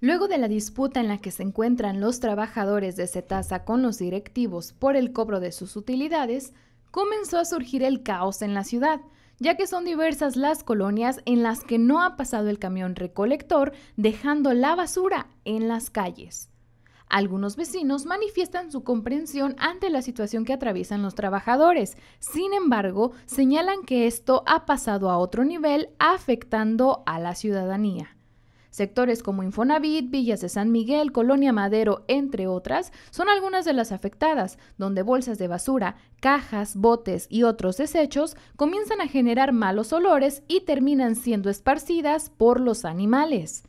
Luego de la disputa en la que se encuentran los trabajadores de Cetasa con los directivos por el cobro de sus utilidades, comenzó a surgir el caos en la ciudad, ya que son diversas las colonias en las que no ha pasado el camión recolector dejando la basura en las calles. Algunos vecinos manifiestan su comprensión ante la situación que atraviesan los trabajadores. Sin embargo, señalan que esto ha pasado a otro nivel afectando a la ciudadanía. Sectores como Infonavit, Villas de San Miguel, Colonia Madero, entre otras, son algunas de las afectadas, donde bolsas de basura, cajas, botes y otros desechos comienzan a generar malos olores y terminan siendo esparcidas por los animales.